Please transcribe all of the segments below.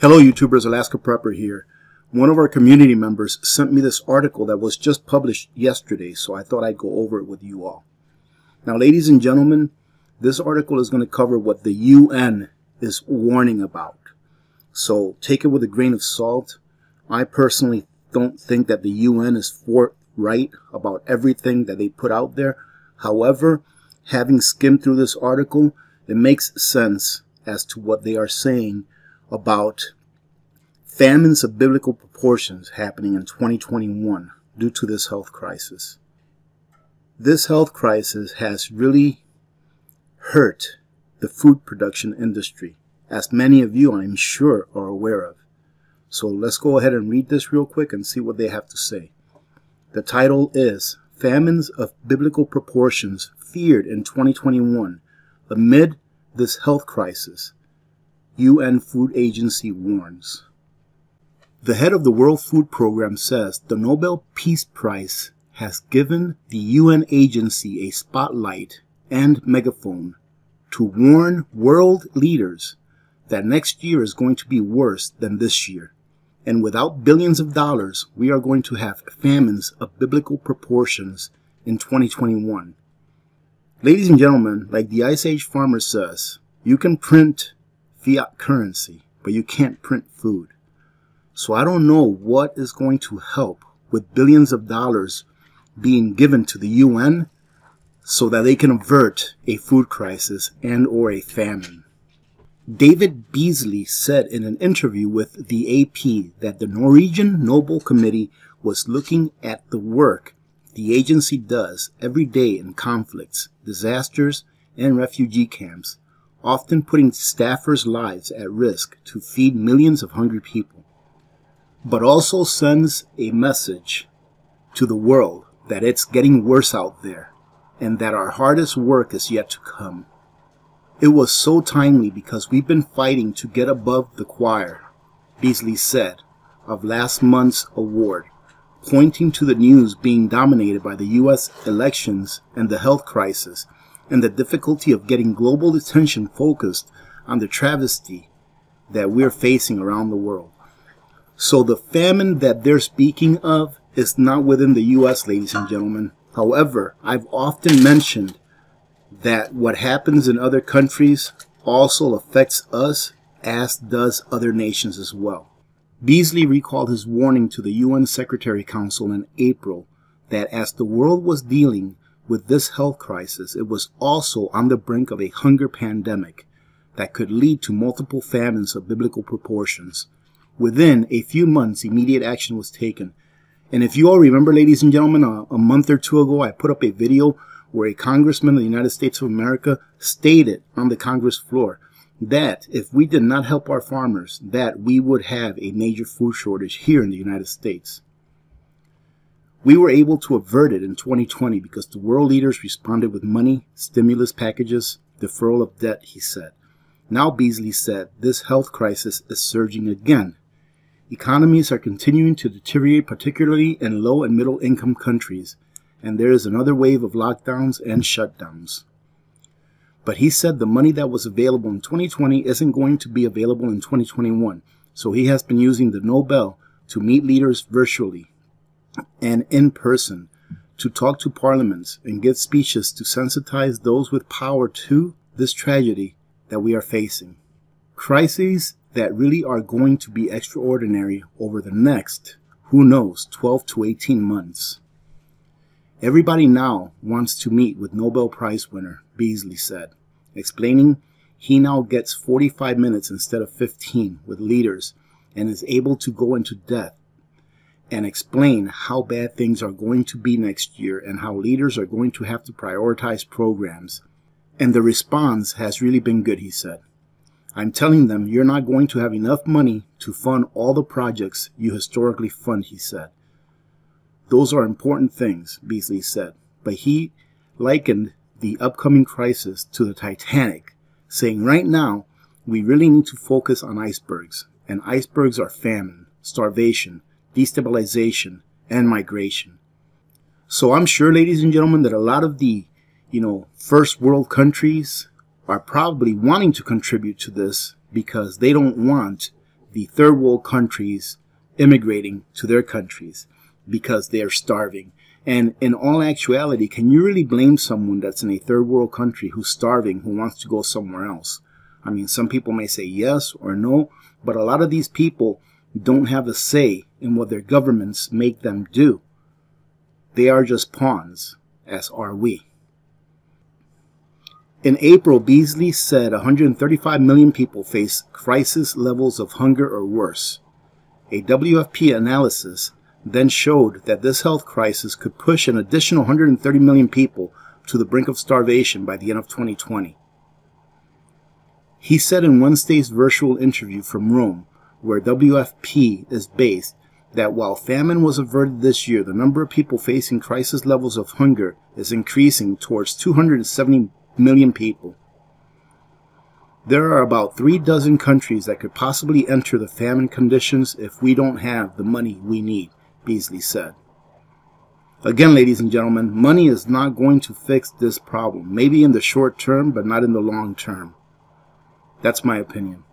Hello YouTubers, Alaska Prepper here. One of our community members sent me this article that was just published yesterday, so I thought I'd go over it with you all. Now ladies and gentlemen, this article is going to cover what the UN is warning about. So take it with a grain of salt. I personally don't think that the UN is forthright about everything that they put out there. However, having skimmed through this article, it makes sense as to what they are saying about famines of biblical proportions happening in 2021 due to this health crisis. This health crisis has really hurt the food production industry, as many of you, I'm sure, are aware of. So let's go ahead and read this real quick and see what they have to say. The title is Famines of Biblical Proportions Feared in 2021 Amid This Health Crisis UN Food Agency warns. The head of the World Food Program says the Nobel Peace Prize has given the UN agency a spotlight and megaphone to warn world leaders that next year is going to be worse than this year. And without billions of dollars, we are going to have famines of biblical proportions in 2021. Ladies and gentlemen, like the Ice Age farmer says, you can print fiat currency, but you can't print food. So I don't know what is going to help with billions of dollars being given to the UN so that they can avert a food crisis and or a famine. David Beasley said in an interview with the AP that the Norwegian Nobel Committee was looking at the work the agency does every day in conflicts, disasters, and refugee camps often putting staffers' lives at risk to feed millions of hungry people, but also sends a message to the world that it's getting worse out there and that our hardest work is yet to come. It was so timely because we've been fighting to get above the choir, Beasley said, of last month's award, pointing to the news being dominated by the U.S. elections and the health crisis and the difficulty of getting global attention focused on the travesty that we're facing around the world. So the famine that they're speaking of is not within the U.S., ladies and gentlemen. However, I've often mentioned that what happens in other countries also affects us, as does other nations as well. Beasley recalled his warning to the UN Secretary Council in April that as the world was dealing with this health crisis, it was also on the brink of a hunger pandemic that could lead to multiple famines of biblical proportions. Within a few months, immediate action was taken. And if you all remember, ladies and gentlemen, a, a month or two ago, I put up a video where a congressman of the United States of America stated on the Congress floor that if we did not help our farmers, that we would have a major food shortage here in the United States. We were able to avert it in 2020 because the world leaders responded with money, stimulus packages, deferral of debt, he said. Now Beasley said this health crisis is surging again. Economies are continuing to deteriorate, particularly in low and middle income countries, and there is another wave of lockdowns and shutdowns. But he said the money that was available in 2020 isn't going to be available in 2021, so he has been using the Nobel to meet leaders virtually and in person to talk to parliaments and give speeches to sensitize those with power to this tragedy that we are facing. Crises that really are going to be extraordinary over the next, who knows, 12 to 18 months. Everybody now wants to meet with Nobel Prize winner, Beasley said, explaining he now gets 45 minutes instead of 15 with leaders and is able to go into depth and explain how bad things are going to be next year and how leaders are going to have to prioritize programs. And the response has really been good, he said. I'm telling them you're not going to have enough money to fund all the projects you historically fund, he said. Those are important things, Beasley said, but he likened the upcoming crisis to the Titanic, saying right now we really need to focus on icebergs, and icebergs are famine, starvation, destabilization, and migration. So I'm sure, ladies and gentlemen, that a lot of the, you know, first world countries are probably wanting to contribute to this because they don't want the third world countries immigrating to their countries because they're starving. And in all actuality, can you really blame someone that's in a third world country who's starving, who wants to go somewhere else? I mean, some people may say yes or no, but a lot of these people don't have a say in what their governments make them do. They are just pawns, as are we. In April, Beasley said 135 million people face crisis levels of hunger or worse. A WFP analysis then showed that this health crisis could push an additional 130 million people to the brink of starvation by the end of 2020. He said in Wednesday's virtual interview from Rome, where WFP is based, that while famine was averted this year, the number of people facing crisis levels of hunger is increasing towards 270 million people. There are about three dozen countries that could possibly enter the famine conditions if we don't have the money we need, Beasley said. Again, ladies and gentlemen, money is not going to fix this problem. Maybe in the short term, but not in the long term. That's my opinion.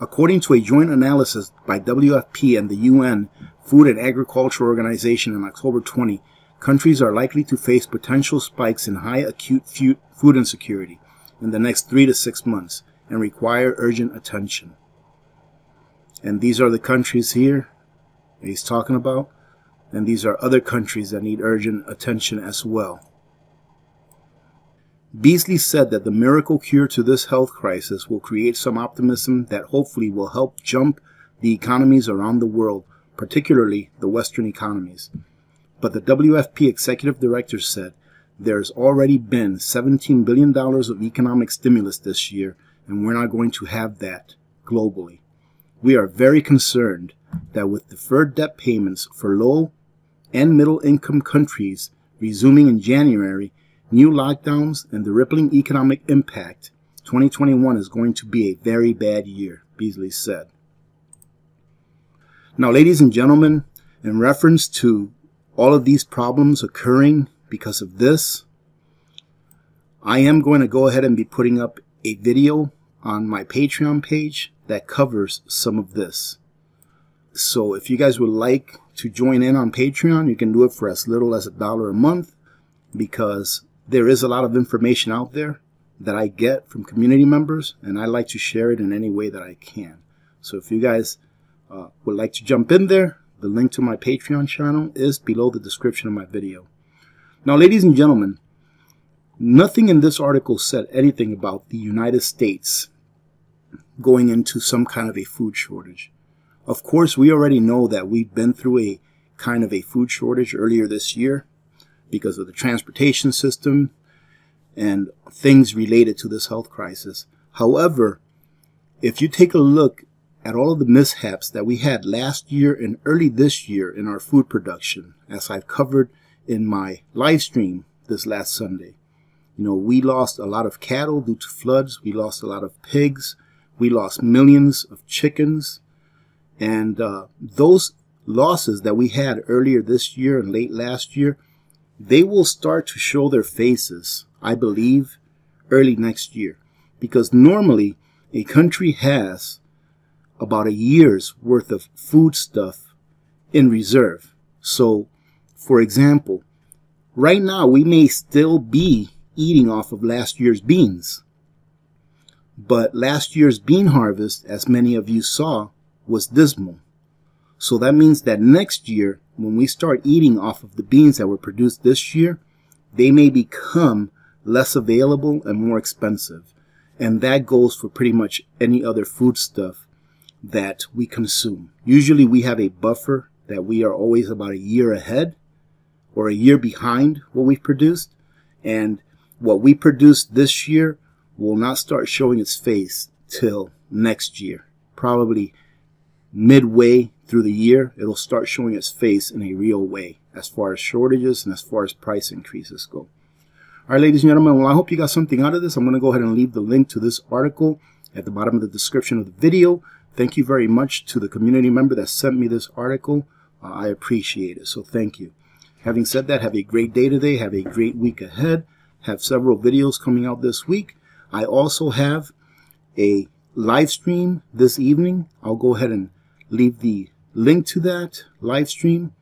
According to a joint analysis by WFP and the UN Food and Agriculture Organization in October 20, countries are likely to face potential spikes in high acute food insecurity in the next three to six months and require urgent attention. And these are the countries here he's talking about. And these are other countries that need urgent attention as well. Beasley said that the miracle cure to this health crisis will create some optimism that hopefully will help jump the economies around the world, particularly the Western economies. But the WFP executive director said there's already been $17 billion of economic stimulus this year, and we're not going to have that globally. We are very concerned that with deferred debt payments for low and middle income countries resuming in January, new lockdowns, and the rippling economic impact, 2021 is going to be a very bad year, Beasley said. Now, ladies and gentlemen, in reference to all of these problems occurring because of this, I am going to go ahead and be putting up a video on my Patreon page that covers some of this. So if you guys would like to join in on Patreon, you can do it for as little as a dollar a month because there is a lot of information out there that I get from community members and I like to share it in any way that I can. So if you guys uh, would like to jump in there, the link to my Patreon channel is below the description of my video. Now, ladies and gentlemen, nothing in this article said anything about the United States going into some kind of a food shortage. Of course, we already know that we've been through a kind of a food shortage earlier this year because of the transportation system and things related to this health crisis. However, if you take a look at all of the mishaps that we had last year and early this year in our food production, as I've covered in my live stream this last Sunday. You know, we lost a lot of cattle due to floods. We lost a lot of pigs. We lost millions of chickens. And uh, those losses that we had earlier this year and late last year, they will start to show their faces, I believe, early next year. Because normally a country has about a year's worth of foodstuff in reserve. So, for example, right now we may still be eating off of last year's beans. But last year's bean harvest, as many of you saw, was dismal. So that means that next year, when we start eating off of the beans that were produced this year, they may become less available and more expensive. And that goes for pretty much any other food stuff that we consume. Usually we have a buffer that we are always about a year ahead or a year behind what we've produced. And what we produced this year will not start showing its face till next year. Probably midway through the year, it'll start showing its face in a real way as far as shortages and as far as price increases go. All right, ladies and gentlemen, well, I hope you got something out of this. I'm going to go ahead and leave the link to this article at the bottom of the description of the video. Thank you very much to the community member that sent me this article. Uh, I appreciate it, so thank you. Having said that, have a great day today. Have a great week ahead. Have several videos coming out this week. I also have a live stream this evening I'll go ahead and leave the link to that live stream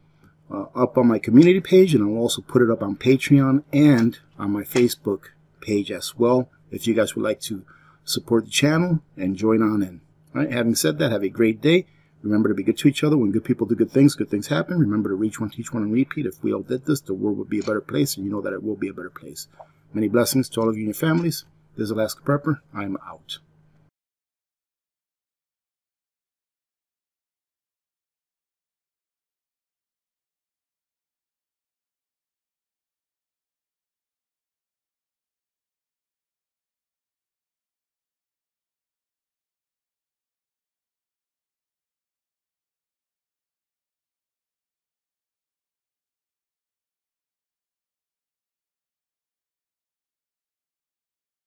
uh, up on my community page, and I'll also put it up on Patreon and on my Facebook page as well. If you guys would like to support the channel and join on in. All right, having said that, have a great day. Remember to be good to each other. When good people do good things, good things happen. Remember to reach one, teach one, and repeat. If we all did this, the world would be a better place, and you know that it will be a better place. Many blessings to all of you and your families. This is Alaska Prepper. I'm out.